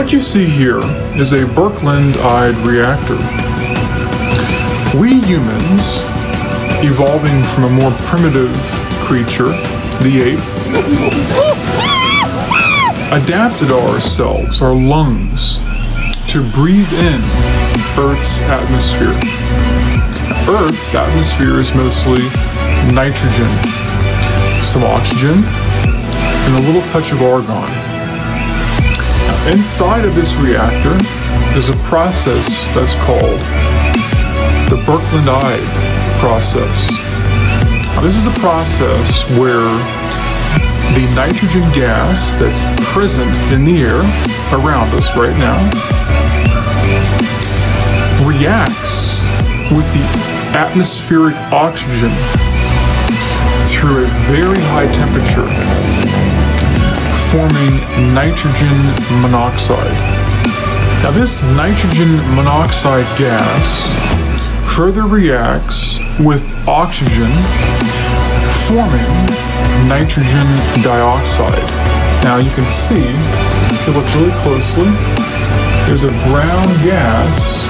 what you see here is a Birkeland-Eyde reactor. We humans, evolving from a more primitive creature, the ape, adapted ourselves, our lungs, to breathe in Earth's atmosphere. Earth's atmosphere is mostly nitrogen, some oxygen, and a little touch of argon. Inside of this reactor, there's a process that's called the Birkeland-Eyde process. This is a process where the nitrogen gas that's present in the air around us right now reacts with the atmospheric oxygen through a very high temperature, forming nitrogen monoxide. Now, this nitrogen monoxide gas further reacts with oxygen, forming nitrogen dioxide. Now you can see, if you look really closely, there's a brown gas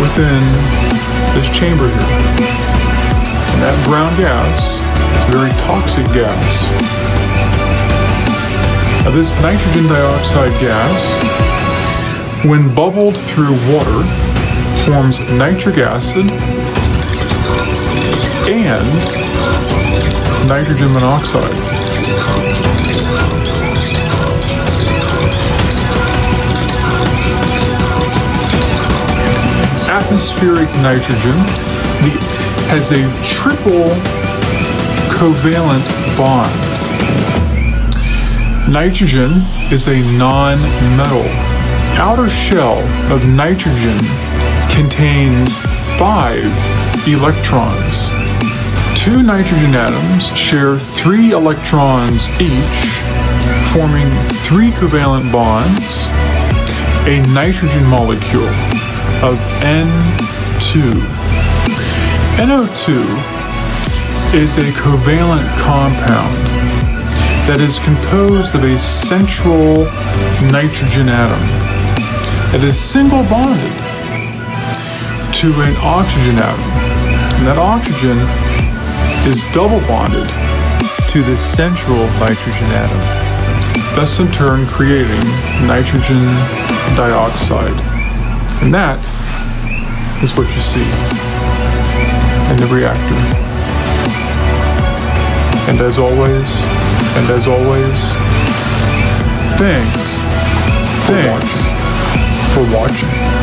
within this chamber here. And that brown gas is a very toxic gas. Now this nitrogen dioxide gas, when bubbled through water, forms nitric acid and nitrogen monoxide. Atmospheric nitrogen has a triple covalent bond. Nitrogen is a non-metal. Outer shell of nitrogen contains five electrons. Two nitrogen atoms share three electrons each, forming three covalent bonds, a nitrogen molecule of N2. NO2 is a covalent compound that is composed of a central nitrogen atom that is single bonded to an oxygen atom. And that oxygen is double bonded to the central nitrogen atom, thus in turn creating nitrogen dioxide. And that is what you see in the reactor. And as always, and as always, thanks, thanks for watching.